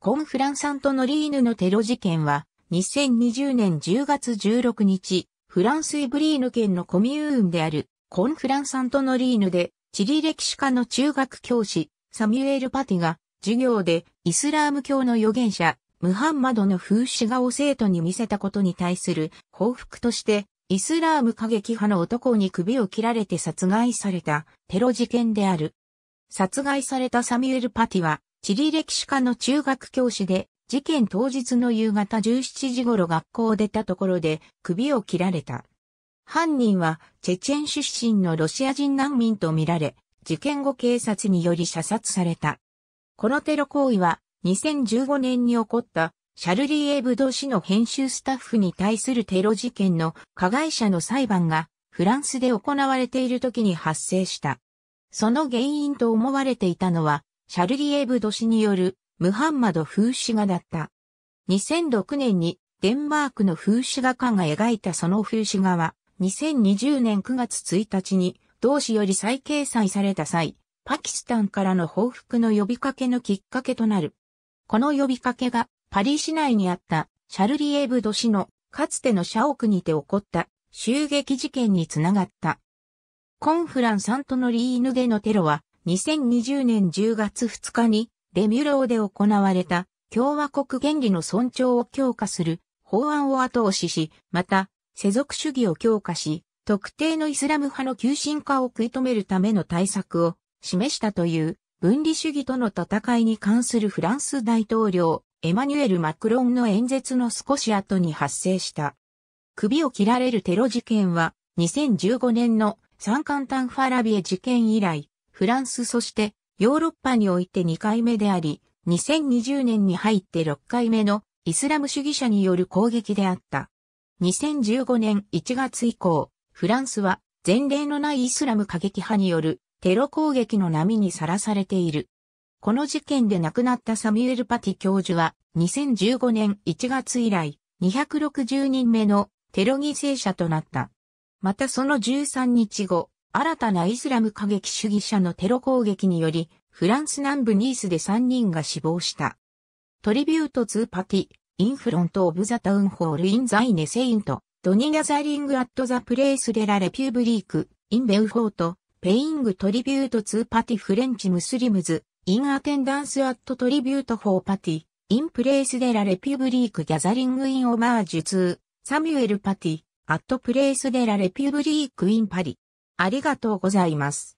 コン・フランサントノリーヌのテロ事件は、2020年10月16日、フランス・イブリーヌ県のコミューンである、コン・フランサントノリーヌで、地理歴史家の中学教師、サミュエル・パティが、授業でイスラーム教の預言者、ムハンマドの風刺画を生徒に見せたことに対する報復として、イスラーム過激派の男に首を切られて殺害されたテロ事件である。殺害されたサミュエル・パティは、地理歴史家の中学教師で、事件当日の夕方17時頃学校を出たところで首を切られた。犯人はチェチェン出身のロシア人難民とみられ、事件後警察により射殺された。このテロ行為は2015年に起こったシャルリー・エブド氏の編集スタッフに対するテロ事件の加害者の裁判がフランスで行われている時に発生した。その原因と思われていたのは、シャルリエブド氏によるムハンマド風刺画だった。2006年にデンマークの風刺画家が描いたその風刺画は、2020年9月1日に同氏より再掲載された際、パキスタンからの報復の呼びかけのきっかけとなる。この呼びかけがパリ市内にあったシャルリエブド氏のかつての社屋にて起こった襲撃事件につながった。コンフラン・サントノリーヌでのテロは、2020年10月2日に、レミュローで行われた、共和国原理の尊重を強化する法案を後押しし、また、世俗主義を強化し、特定のイスラム派の急進化を食い止めるための対策を示したという分離主義との戦いに関するフランス大統領エマニュエル・マクロンの演説の少し後に発生した。首を切られるテロ事件は2015年のサンカンタンファラビエ事件以来、フランスそしてヨーロッパにおいて2回目であり、2020年に入って6回目のイスラム主義者による攻撃であった。2015年1月以降、フランスは前例のないイスラム過激派によるテロ攻撃の波にさらされている。この事件で亡くなったサミュエル・パティ教授は2015年1月以来260人目のテロ犠牲者となった。またその13日後、新たなイスラム過激主義者のテロ攻撃により、フランス南部ニースで3人が死亡した。 Tribute to Paty, in front of the town hall in Seine-Saint-Denis Gathering at the Place de la République, in Beaufort, paying tribute to Paty French Muslims, in attendance at tribute for Paty, in Place de la République Gathering in hommage to、サミュエルパティ、アットプレイスデラレピューブリークインパリ。ありがとうございます。